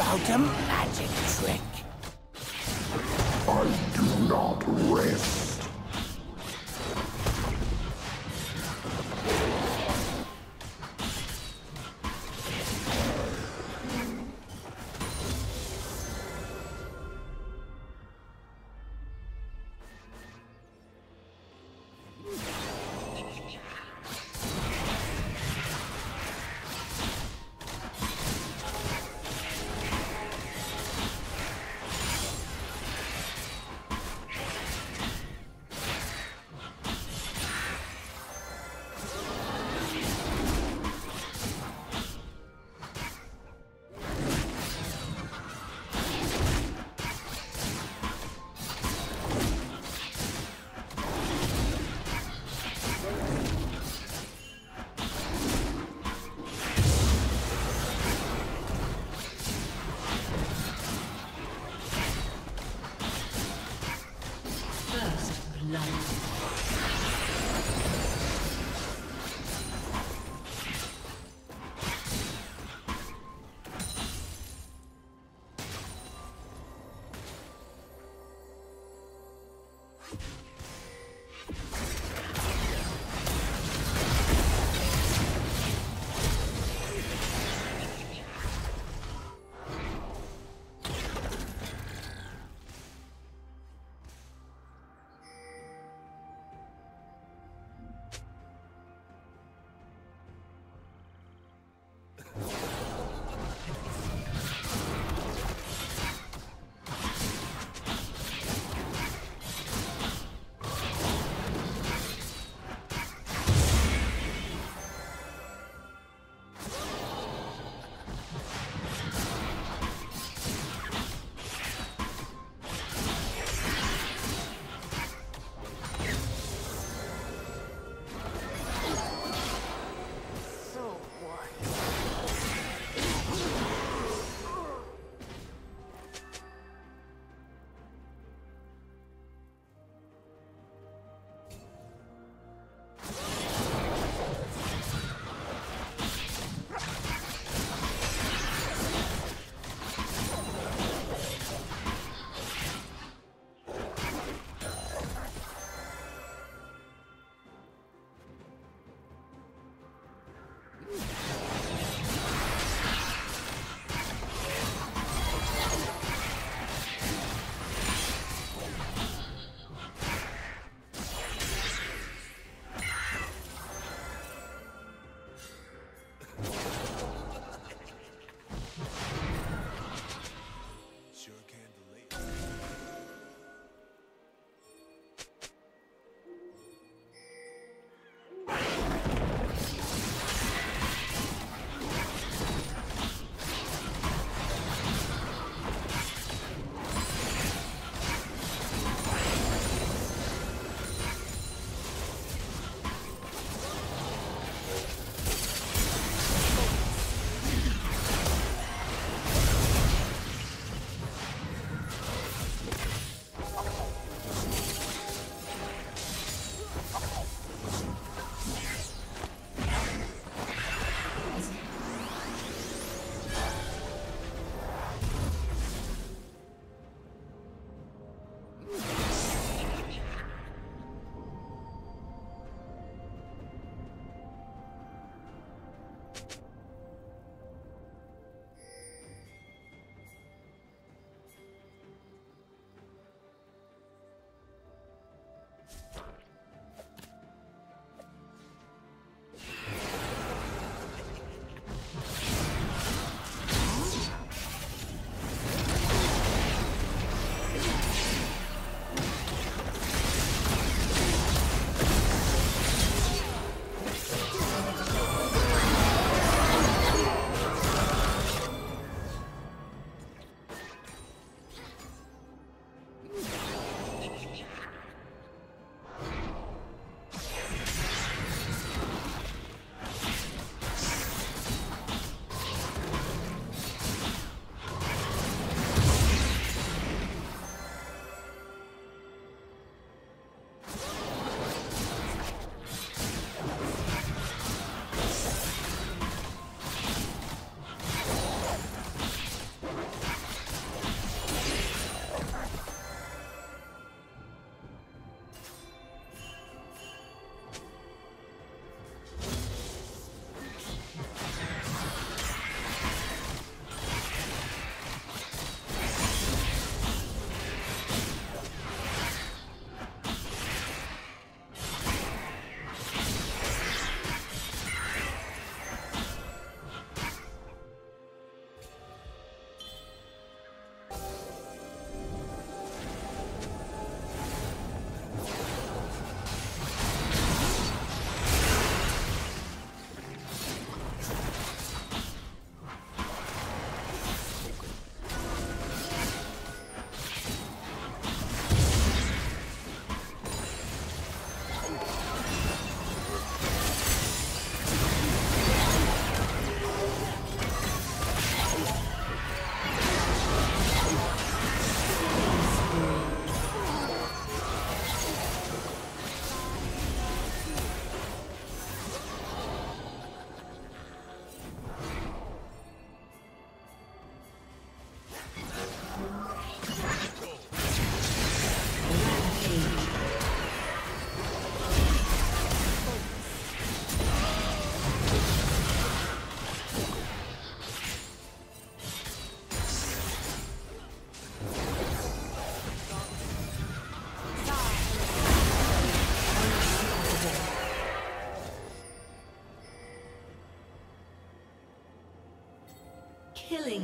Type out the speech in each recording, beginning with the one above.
about a magic trick. I do not rest.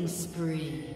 Spree.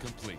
complete.